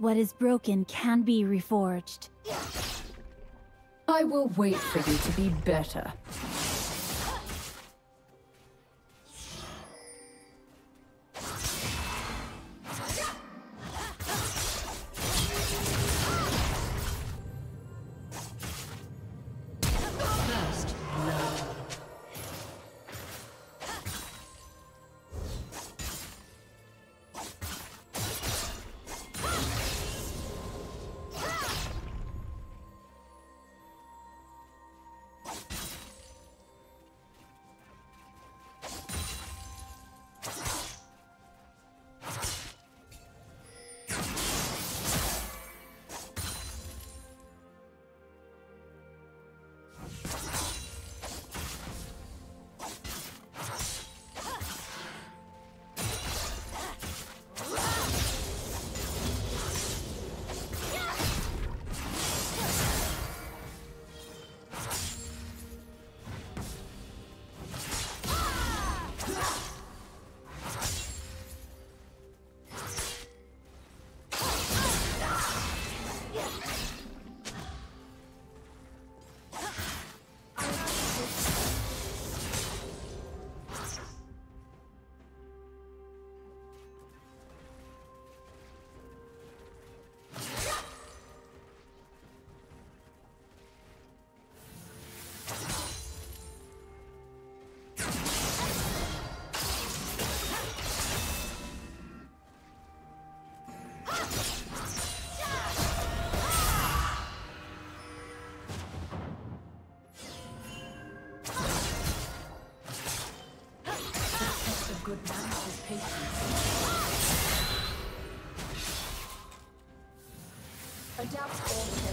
What is broken can be reforged. I will wait for you to be better. Adapt all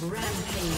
Rampage.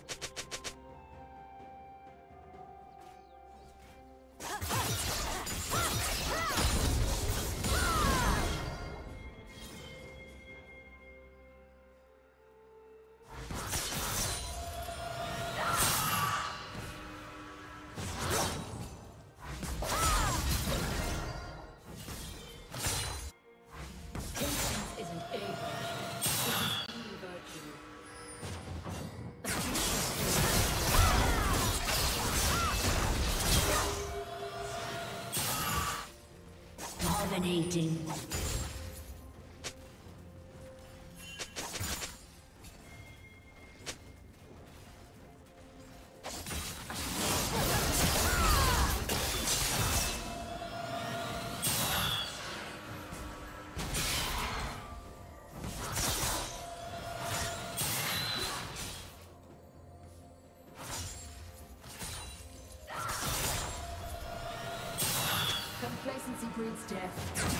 Death.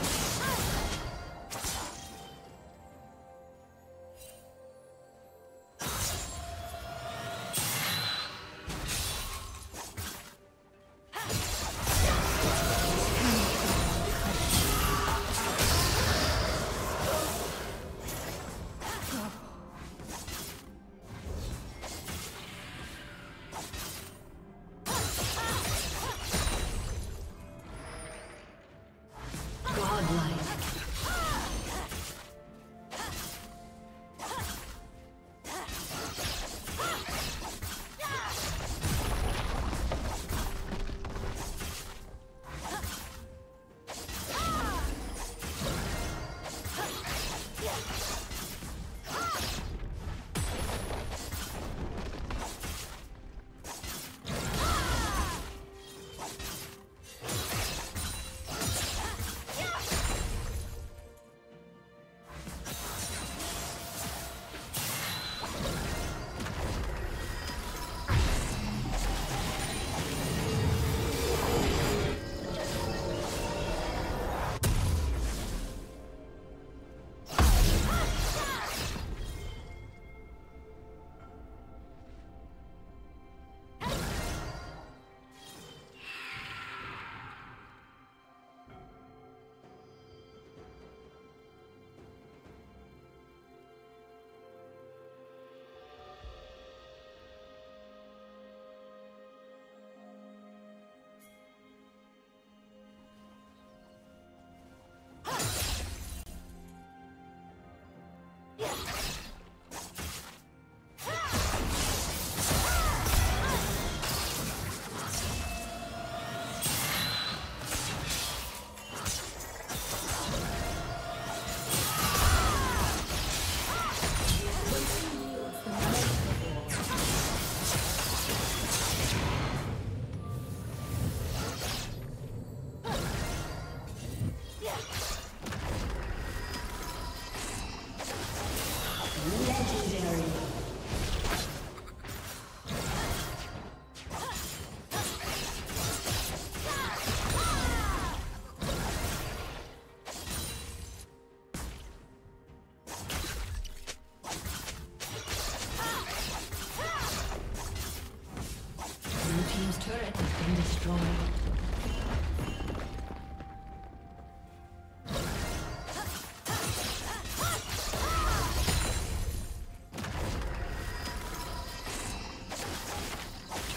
Legendary.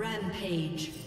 Rampage.